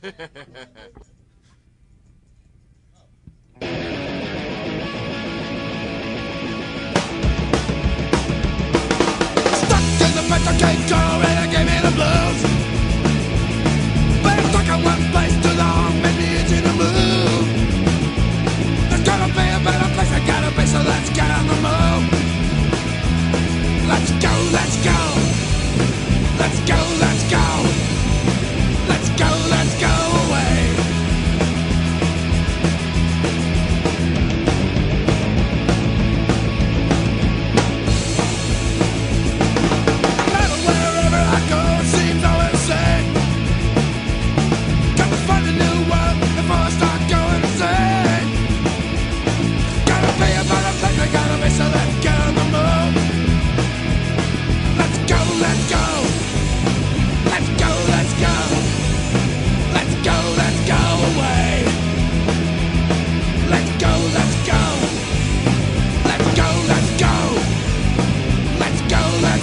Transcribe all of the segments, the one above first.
Stuck in the and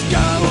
go.